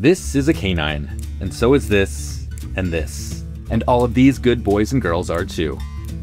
This is a canine, and so is this, and this. And all of these good boys and girls are too.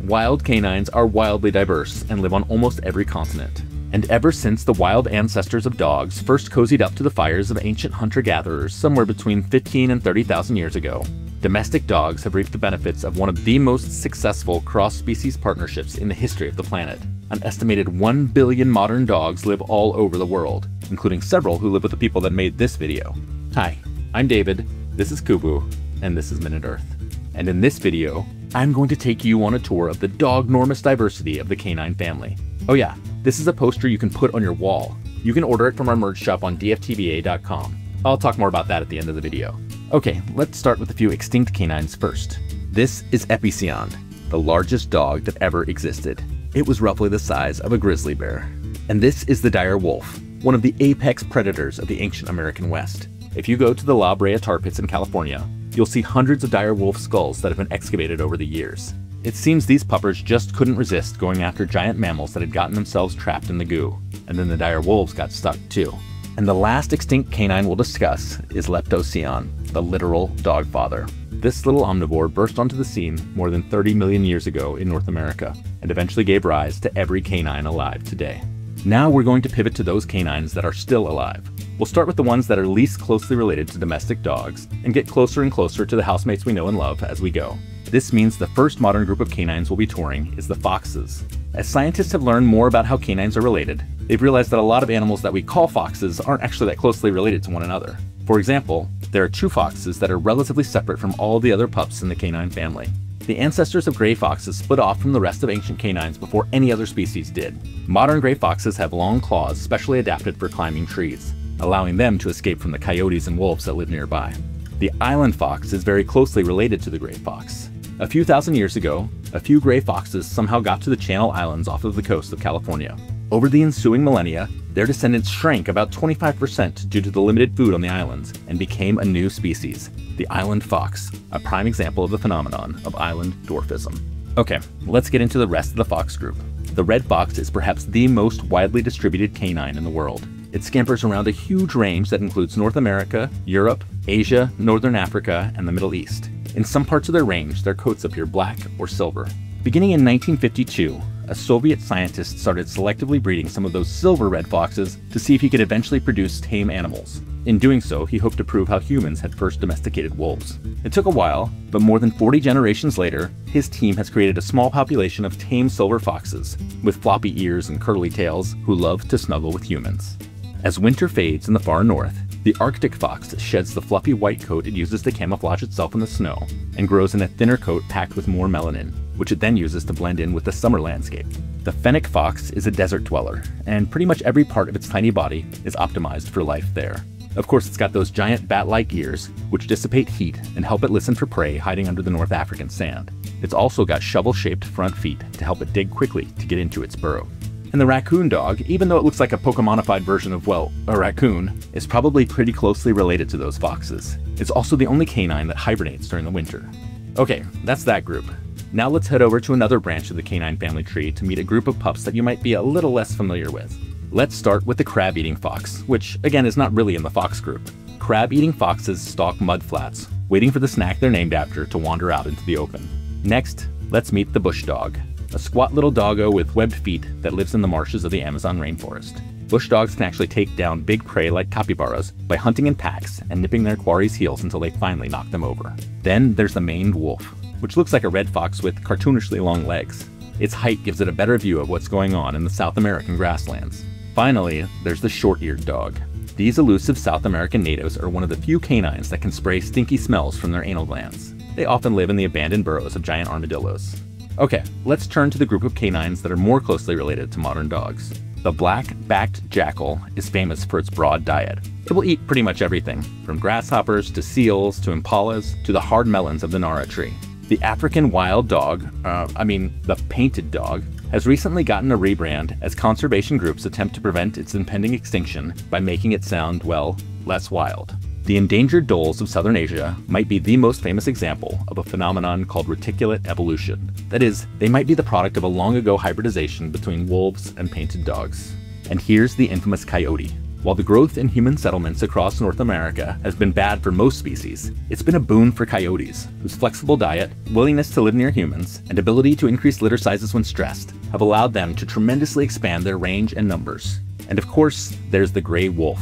Wild canines are wildly diverse and live on almost every continent. And ever since the wild ancestors of dogs first cozied up to the fires of ancient hunter gatherers somewhere between 15 and 30,000 years ago, domestic dogs have reaped the benefits of one of the most successful cross species partnerships in the history of the planet. An estimated 1 billion modern dogs live all over the world, including several who live with the people that made this video. Hi, I'm David, this is Kubu, and this is Minute Earth. And in this video, I'm going to take you on a tour of the dog-normous diversity of the canine family. Oh yeah, this is a poster you can put on your wall. You can order it from our merch shop on dftba.com. I'll talk more about that at the end of the video. Okay, let's start with a few extinct canines first. This is Epicyon, the largest dog that ever existed. It was roughly the size of a grizzly bear. And this is the dire wolf, one of the apex predators of the ancient American West. If you go to the La Brea tar pits in California, you'll see hundreds of dire wolf skulls that have been excavated over the years. It seems these puppers just couldn't resist going after giant mammals that had gotten themselves trapped in the goo, and then the dire wolves got stuck too. And the last extinct canine we'll discuss is Leptocyon, the literal dog father. This little omnivore burst onto the scene more than 30 million years ago in North America and eventually gave rise to every canine alive today. Now we're going to pivot to those canines that are still alive. We'll start with the ones that are least closely related to domestic dogs and get closer and closer to the housemates we know and love as we go. This means the first modern group of canines we'll be touring is the foxes. As scientists have learned more about how canines are related, they've realized that a lot of animals that we call foxes aren't actually that closely related to one another. For example, there are two foxes that are relatively separate from all the other pups in the canine family. The ancestors of gray foxes split off from the rest of ancient canines before any other species did. Modern gray foxes have long claws specially adapted for climbing trees, allowing them to escape from the coyotes and wolves that live nearby. The island fox is very closely related to the gray fox. A few thousand years ago, a few gray foxes somehow got to the Channel Islands off of the coast of California. Over the ensuing millennia, their descendants shrank about 25% due to the limited food on the islands and became a new species, the island fox, a prime example of the phenomenon of island dwarfism. Okay, let's get into the rest of the fox group. The red fox is perhaps the most widely distributed canine in the world. It scampers around a huge range that includes North America, Europe, Asia, Northern Africa, and the Middle East. In some parts of their range, their coats appear black or silver. Beginning in 1952, a Soviet scientist started selectively breeding some of those silver red foxes to see if he could eventually produce tame animals. In doing so, he hoped to prove how humans had first domesticated wolves. It took a while, but more than 40 generations later, his team has created a small population of tame silver foxes, with floppy ears and curly tails, who love to snuggle with humans. As winter fades in the far north, the Arctic fox sheds the fluffy white coat it uses to camouflage itself in the snow, and grows in a thinner coat packed with more melanin, which it then uses to blend in with the summer landscape. The fennec fox is a desert dweller, and pretty much every part of its tiny body is optimized for life there. Of course, it's got those giant bat-like ears, which dissipate heat and help it listen for prey hiding under the North African sand. It's also got shovel-shaped front feet to help it dig quickly to get into its burrow. And the raccoon dog, even though it looks like a Pokemonified version of, well, a raccoon, is probably pretty closely related to those foxes. It's also the only canine that hibernates during the winter. Okay, that's that group. Now let's head over to another branch of the canine family tree to meet a group of pups that you might be a little less familiar with. Let's start with the crab-eating fox, which again is not really in the fox group. Crab-eating foxes stalk mud flats, waiting for the snack they're named after to wander out into the open. Next, let's meet the bush dog, a squat little doggo with webbed feet that lives in the marshes of the Amazon rainforest. Bush dogs can actually take down big prey like capybaras by hunting in packs and nipping their quarry's heels until they finally knock them over. Then there's the maned wolf, which looks like a red fox with cartoonishly long legs. Its height gives it a better view of what's going on in the South American grasslands. Finally, there's the short-eared dog. These elusive South American natives are one of the few canines that can spray stinky smells from their anal glands. They often live in the abandoned burrows of giant armadillos. Okay, let's turn to the group of canines that are more closely related to modern dogs. The black-backed jackal is famous for its broad diet. It will eat pretty much everything, from grasshoppers to seals to impalas to the hard melons of the Nara tree. The African wild dog, uh, I mean the painted dog, has recently gotten a rebrand as conservation groups attempt to prevent its impending extinction by making it sound, well, less wild. The endangered dholes of southern Asia might be the most famous example of a phenomenon called reticulate evolution. That is, they might be the product of a long ago hybridization between wolves and painted dogs. And here's the infamous coyote, While the growth in human settlements across North America has been bad for most species, it's been a boon for coyotes, whose flexible diet, willingness to live near humans, and ability to increase litter sizes when stressed have allowed them to tremendously expand their range and numbers. And of course, there's the gray wolf.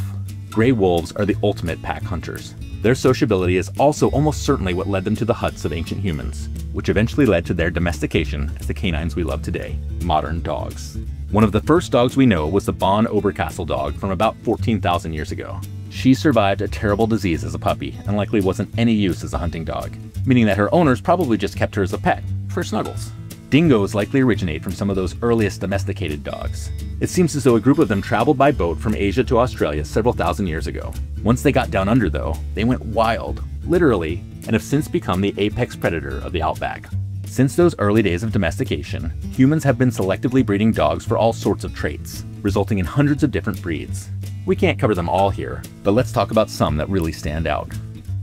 Gray wolves are the ultimate pack hunters. Their sociability is also almost certainly what led them to the huts of ancient humans, which eventually led to their domestication as the canines we love today modern dogs. One of the first dogs we know was the Von Oberkassel dog from about 14,000 years ago. She survived a terrible disease as a puppy and likely wasn't any use as a hunting dog, meaning that her owners probably just kept her as a pet, for snuggles. Dingoes likely originate from some of those earliest domesticated dogs. It seems as though a group of them traveled by boat from Asia to Australia several thousand years ago. Once they got down under, though, they went wild, literally, and have since become the apex predator of the outback. Since those early days of domestication, humans have been selectively breeding dogs for all sorts of traits, resulting in hundreds of different breeds. We can't cover them all here, but let's talk about some that really stand out.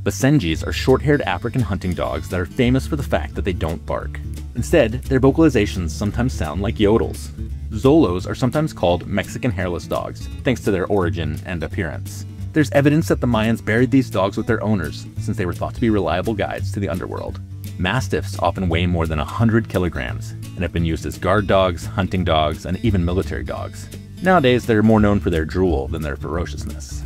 Basenjis are short-haired African hunting dogs that are famous for the fact that they don't bark. Instead, their vocalizations sometimes sound like yodels. Xolos are sometimes called Mexican hairless dogs, thanks to their origin and appearance. There's evidence that the Mayans buried these dogs with their owners, since they were thought to be reliable guides to the underworld. Mastiffs often weigh more than 100 kilograms and have been used as guard dogs, hunting dogs, and even military dogs. Nowadays, they're more known for their drool than their ferociousness.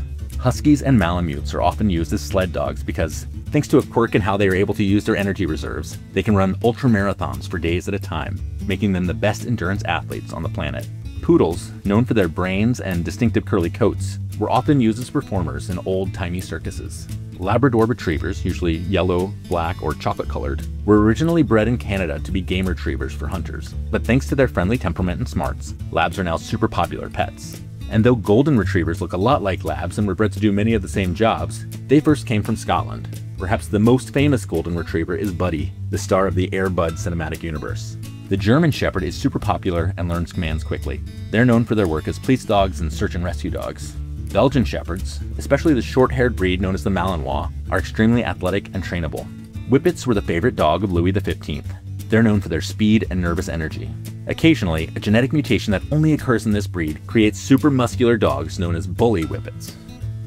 Huskies and Malamutes are often used as sled dogs because, thanks to a quirk in how they are able to use their energy reserves, they can run ultra marathons for days at a time, making them the best endurance athletes on the planet. Poodles, known for their brains and distinctive curly coats, were often used as performers in old-timey circuses. Labrador retrievers, usually yellow, black, or chocolate colored, were originally bred in Canada to be game retrievers for hunters, but thanks to their friendly temperament and smarts, labs are now super popular pets. And though golden retrievers look a lot like labs and were bred to do many of the same jobs, they first came from Scotland. Perhaps the most famous golden retriever is Buddy, the star of the Air Bud cinematic universe. The German Shepherd is super popular and learns commands quickly. They're known for their work as police dogs and search and rescue dogs. Belgian Shepherds, especially the short-haired breed known as the Malinois, are extremely athletic and trainable. Whippets were the favorite dog of Louis XV. They're known for their speed and nervous energy. Occasionally, a genetic mutation that only occurs in this breed creates super muscular dogs known as bully whippets.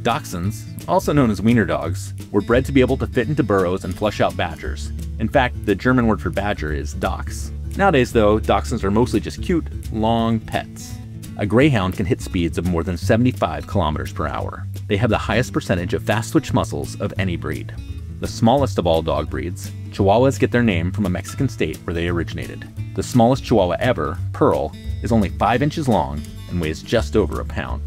Dachshunds, also known as wiener dogs, were bred to be able to fit into burrows and flush out badgers. In fact, the German word for badger is dachs. Nowadays, though, dachshunds are mostly just cute, long pets. A greyhound can hit speeds of more than 75 kilometers per hour. They have the highest percentage of fast twitch muscles of any breed. The smallest of all dog breeds, Chihuahuas get their name from a Mexican state where they originated. The smallest Chihuahua ever, Pearl, is only 5 inches long and weighs just over a pound.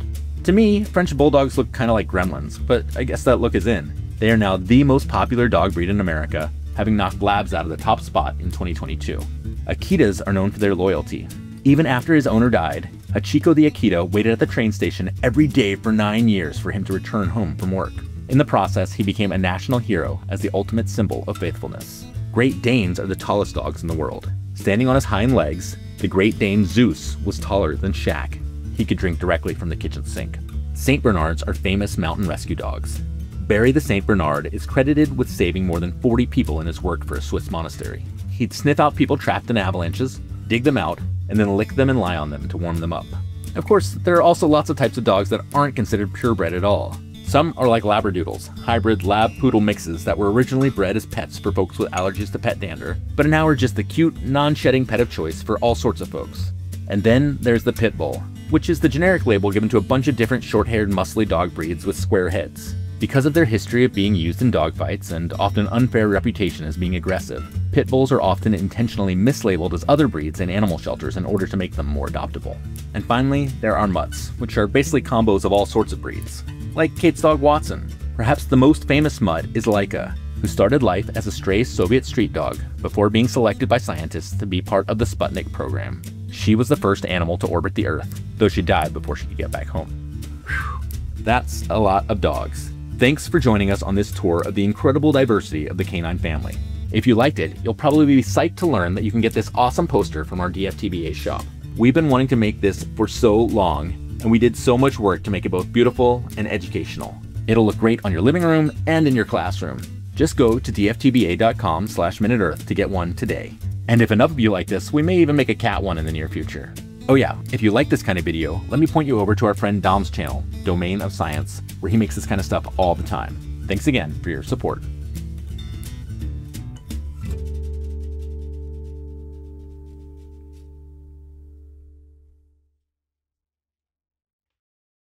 To me, French Bulldogs look kinda like gremlins, but I guess that look is in. They are now the most popular dog breed in America, having knocked Labs out of the top spot in 2022. Akitas are known for their loyalty. Even after his owner died, Hachiko the Akita waited at the train station every day for nine years for him to return home from work. In the process, he became a national hero as the ultimate symbol of faithfulness. Great Danes are the tallest dogs in the world. Standing on his hind legs, the Great Dane Zeus was taller than Shaq. He could drink directly from the kitchen sink. St. Bernards are famous mountain rescue dogs. Barry the St. Bernard is credited with saving more than 40 people in his work for a Swiss monastery. He'd sniff out people trapped in avalanches, dig them out, and then lick them and lie on them to warm them up. Of course, there are also lots of types of dogs that aren't considered purebred at all. Some are like Labradoodles, hybrid lab poodle mixes that were originally bred as pets for folks with allergies to pet dander, but now are just the cute, non shedding pet of choice for all sorts of folks. And then there's the Pit Bull, which is the generic label given to a bunch of different short haired, muscly dog breeds with square heads. Because of their history of being used in dogfights and often unfair reputation as being aggressive, pit bulls are often intentionally mislabeled as other breeds in animal shelters in order to make them more adoptable. And finally, there are mutts, which are basically combos of all sorts of breeds. Like Kate's dog Watson. Perhaps the most famous mutt is Laika, who started life as a stray Soviet street dog before being selected by scientists to be part of the Sputnik program. She was the first animal to orbit the Earth, though she died before she could get back home. Whew. That's a lot of dogs. Thanks for joining us on this tour of the incredible diversity of the canine family. If you liked it, you'll probably be psyched to learn that you can get this awesome poster from our DFTBA shop. We've been wanting to make this for so long, and we did so much work to make it both beautiful and educational. It'll look great on your living room and in your classroom. Just go to dftba.com slash minuteearth to get one today. And if enough of you like this, we may even make a cat one in the near future. Oh yeah, if you like this kind of video, let me point you over to our friend Dom's channel, Domain of Science, where he makes this kind of stuff all the time. Thanks again for your support.